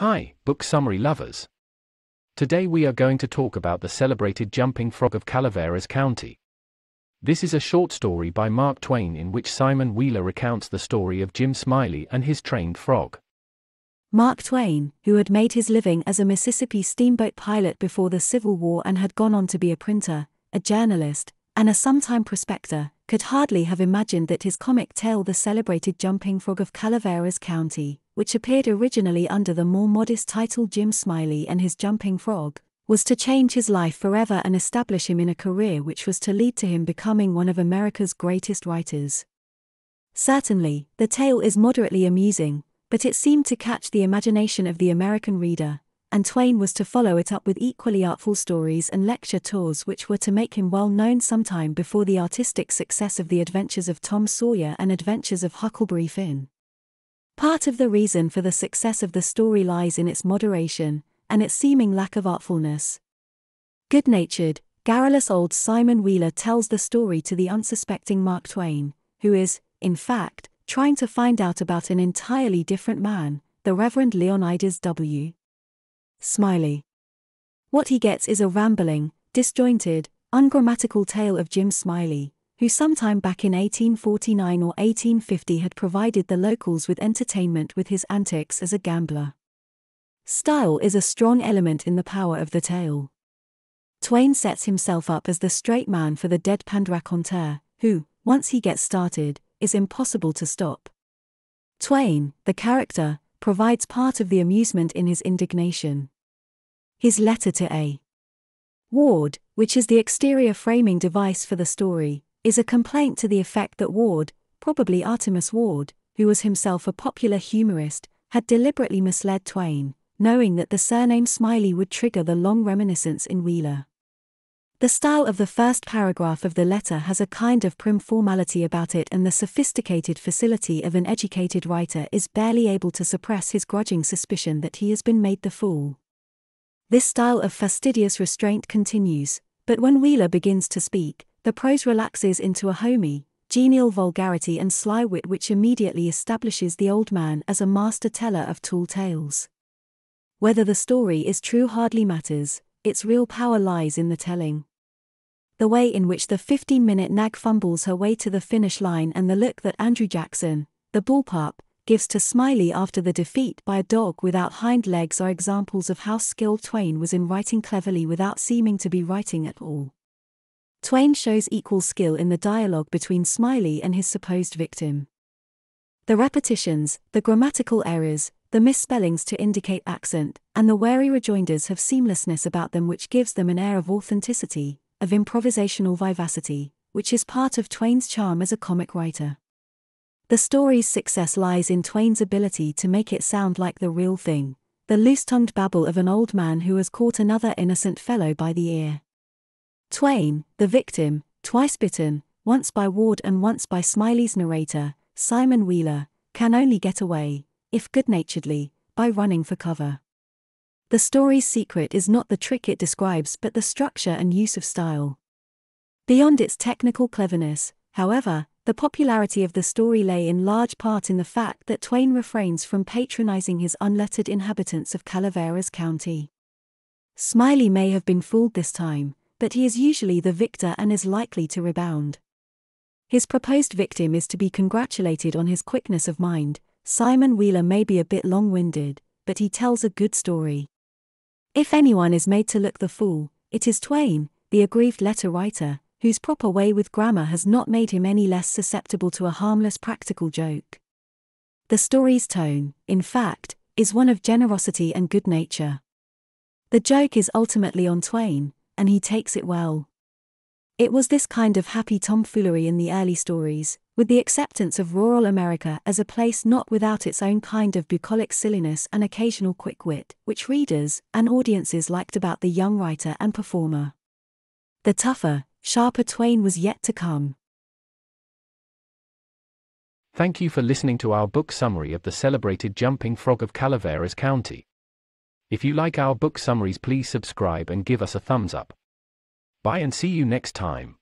Hi, book summary lovers. Today we are going to talk about the celebrated jumping frog of Calaveras County. This is a short story by Mark Twain in which Simon Wheeler recounts the story of Jim Smiley and his trained frog. Mark Twain, who had made his living as a Mississippi steamboat pilot before the Civil War and had gone on to be a printer, a journalist, and a sometime prospector, could hardly have imagined that his comic tale The Celebrated Jumping Frog of Calaveras County, which appeared originally under the more modest title Jim Smiley and His Jumping Frog, was to change his life forever and establish him in a career which was to lead to him becoming one of America's greatest writers. Certainly, the tale is moderately amusing, but it seemed to catch the imagination of the American reader, and Twain was to follow it up with equally artful stories and lecture tours which were to make him well known sometime before the artistic success of The Adventures of Tom Sawyer and Adventures of Huckleberry Finn. Part of the reason for the success of the story lies in its moderation, and its seeming lack of artfulness. Good natured, garrulous old Simon Wheeler tells the story to the unsuspecting Mark Twain, who is, in fact, trying to find out about an entirely different man, the Reverend Leonidas W. Smiley. What he gets is a rambling, disjointed, ungrammatical tale of Jim Smiley, who sometime back in 1849 or 1850 had provided the locals with entertainment with his antics as a gambler. Style is a strong element in the power of the tale. Twain sets himself up as the straight man for the deadpan raconteur, who, once he gets started, is impossible to stop. Twain, the character, provides part of the amusement in his indignation. His letter to A. Ward, which is the exterior framing device for the story, is a complaint to the effect that Ward, probably Artemus Ward, who was himself a popular humorist, had deliberately misled Twain, knowing that the surname Smiley would trigger the long reminiscence in Wheeler. The style of the first paragraph of the letter has a kind of prim formality about it, and the sophisticated facility of an educated writer is barely able to suppress his grudging suspicion that he has been made the fool. This style of fastidious restraint continues, but when Wheeler begins to speak, the prose relaxes into a homey, genial vulgarity and sly wit which immediately establishes the old man as a master teller of tall tales. Whether the story is true hardly matters, its real power lies in the telling. The way in which the 15 minute nag fumbles her way to the finish line and the look that Andrew Jackson, the bullpup, gives to Smiley after the defeat by a dog without hind legs are examples of how skilled Twain was in writing cleverly without seeming to be writing at all. Twain shows equal skill in the dialogue between Smiley and his supposed victim. The repetitions, the grammatical errors, the misspellings to indicate accent, and the wary rejoinders have seamlessness about them which gives them an air of authenticity, of improvisational vivacity, which is part of Twain's charm as a comic writer. The story's success lies in Twain's ability to make it sound like the real thing, the loose tongued babble of an old man who has caught another innocent fellow by the ear. Twain, the victim, twice bitten, once by Ward and once by Smiley's narrator, Simon Wheeler, can only get away, if good naturedly, by running for cover. The story's secret is not the trick it describes but the structure and use of style. Beyond its technical cleverness, however, the popularity of the story lay in large part in the fact that Twain refrains from patronizing his unlettered inhabitants of Calaveras County. Smiley may have been fooled this time, but he is usually the victor and is likely to rebound. His proposed victim is to be congratulated on his quickness of mind. Simon Wheeler may be a bit long winded, but he tells a good story. If anyone is made to look the fool, it is Twain, the aggrieved letter writer, whose proper way with grammar has not made him any less susceptible to a harmless practical joke. The story's tone, in fact, is one of generosity and good nature. The joke is ultimately on Twain, and he takes it well. It was this kind of happy tomfoolery in the early stories, with the acceptance of rural America as a place not without its own kind of bucolic silliness and occasional quick wit, which readers and audiences liked about the young writer and performer. The tougher, sharper Twain was yet to come. Thank you for listening to our book summary of the celebrated Jumping Frog of Calaveras County. If you like our book summaries, please subscribe and give us a thumbs up. Bye and see you next time.